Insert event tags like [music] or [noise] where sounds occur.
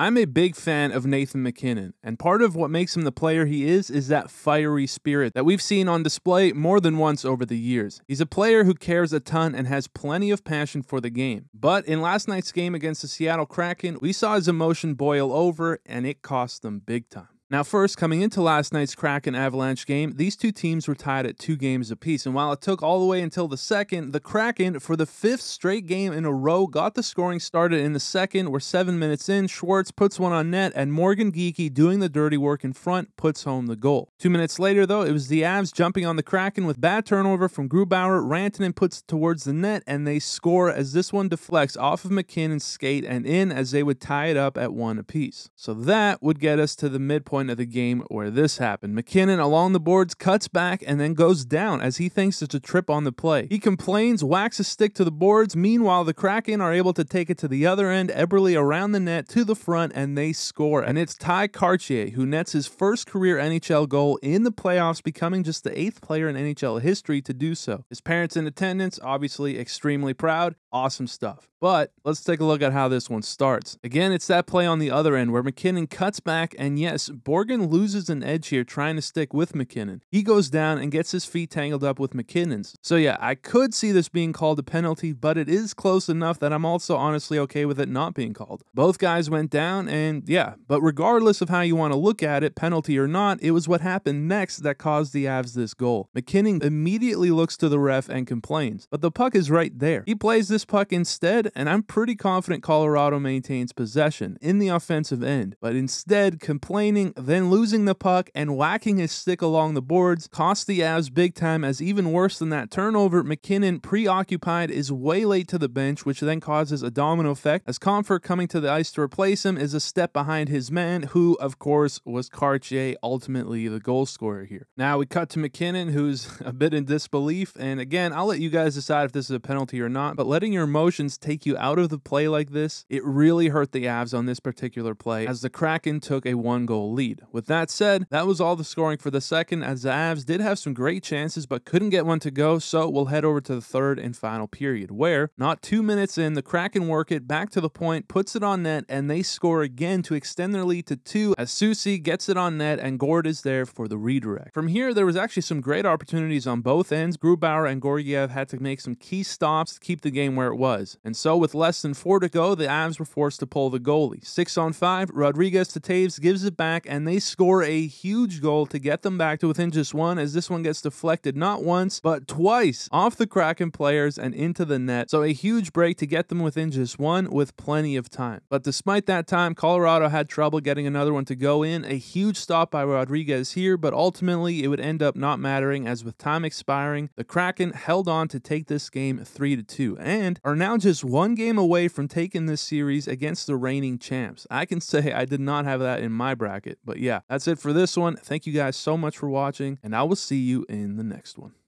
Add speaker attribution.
Speaker 1: I'm a big fan of Nathan MacKinnon, and part of what makes him the player he is is that fiery spirit that we've seen on display more than once over the years. He's a player who cares a ton and has plenty of passion for the game. But in last night's game against the Seattle Kraken, we saw his emotion boil over, and it cost them big time. Now, first, coming into last night's Kraken Avalanche game, these two teams were tied at two games apiece. And while it took all the way until the second, the Kraken, for the fifth straight game in a row, got the scoring started in the second. We're seven minutes in. Schwartz puts one on net, and Morgan Geekie, doing the dirty work in front, puts home the goal. Two minutes later, though, it was the Avs jumping on the Kraken with bad turnover from Grubauer. Rantanen puts towards the net, and they score as this one deflects off of MacKinnon's skate and in as they would tie it up at one apiece. So that would get us to the midpoint point of the game where this happened. MacKinnon along the boards cuts back and then goes down as he thinks it's a trip on the play. He complains, whacks a stick to the boards. Meanwhile, the Kraken are able to take it to the other end, Eberle around the net to the front, and they score. And it's Tye Kartye who nets his first career NHL goal in the playoffs, becoming just the eighth player in NHL history to do so. His parents in attendance, obviously extremely proud. Awesome stuff. But let's take a look at how this one starts. Again, it's that play on the other end where MacKinnon cuts back, and yes, Borgen loses an edge here trying to stick with MacKinnon. He goes down and gets his feet tangled up with MacKinnon's. So yeah, I could see this being called a penalty, but it is close enough that I'm also honestly okay with it not being called. Both guys went down, and yeah, but regardless of how you want to look at it, penalty or not, it was what happened next that caused the Avs this goal. MacKinnon immediately looks to the ref and complains, but the puck is right there. He plays this puck instead and I'm pretty confident Colorado maintains possession in the offensive end, but instead complaining, then losing the puck and whacking his stick along the boards cost the Avs big time as even worse than that turnover, MacKinnon, preoccupied is way late to the bench, which then causes a domino effect as Compher coming to the ice to replace him is a step behind his man, who of course was Kartye, ultimately the goal scorer here. Now we cut to MacKinnon, who's [laughs] a bit in disbelief, and again, I'll let you guys decide if this is a penalty or not, but letting your emotions take take you out of the play like this, it really hurt the Avs on this particular play as the Kraken took a one goal lead. With that said, that was all the scoring for the second as the Avs did have some great chances but couldn't get one to go, so we'll head over to the third and final period where, not two minutes in, the Kraken work it back to the point, puts it on net, and they score again to extend their lead to two as Soucy gets it on net and Gourde is there for the redirect. From here, there was actually some great opportunities on both ends. Grubauer and Georgiev had to make some key stops to keep the game where it was. And so, with less than four to go, the Avs were forced to pull the goalie. Six on five, Rodrigues to Toews gives it back, and they score a huge goal to get them back to within just one, as this one gets deflected not once, but twice off the Kraken players and into the net. So a huge break to get them within just one with plenty of time. But despite that time, Colorado had trouble getting another one to go in. A huge stop by Rodrigues here, but ultimately it would end up not mattering as with time expiring, the Kraken held on to take this game 3 to 2 and are now just one game away from taking this series against the reigning champs. I can say I did not have that in my bracket, but yeah, that's it for this one. Thank you guys so much for watching, and I will see you in the next one.